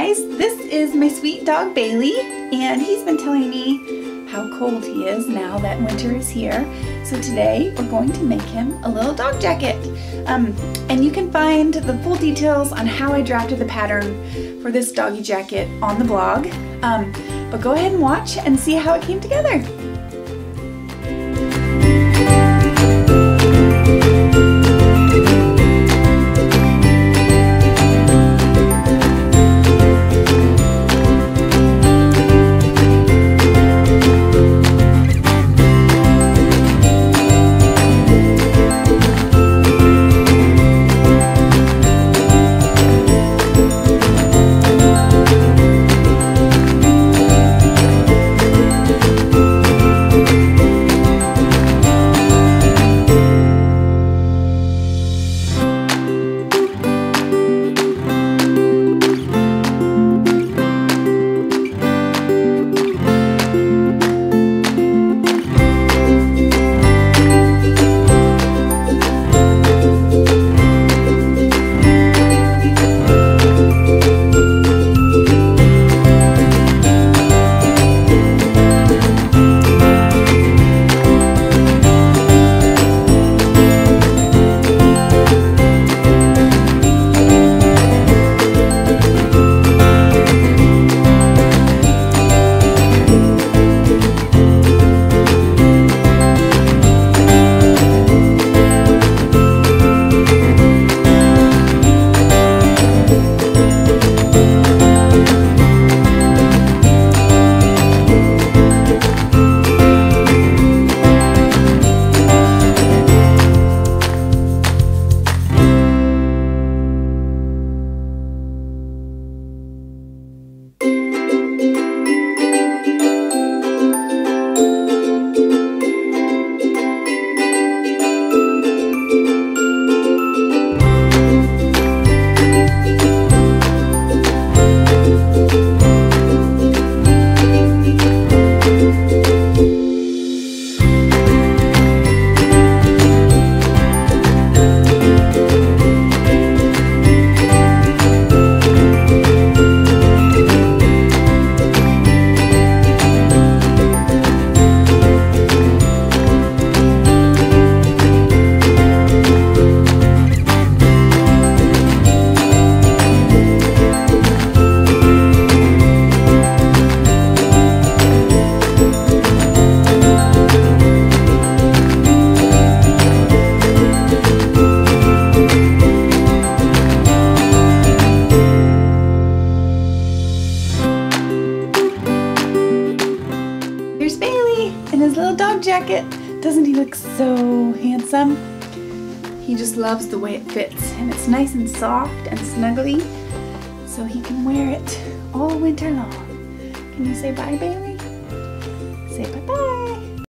guys, this is my sweet dog Bailey and he's been telling me how cold he is now that winter is here. So today we're going to make him a little dog jacket. Um, and you can find the full details on how I drafted the pattern for this doggy jacket on the blog. Um, but go ahead and watch and see how it came together. In his little dog jacket. Doesn't he look so handsome? He just loves the way it fits and it's nice and soft and snuggly so he can wear it all winter long. Can you say bye, Bailey? Say bye-bye.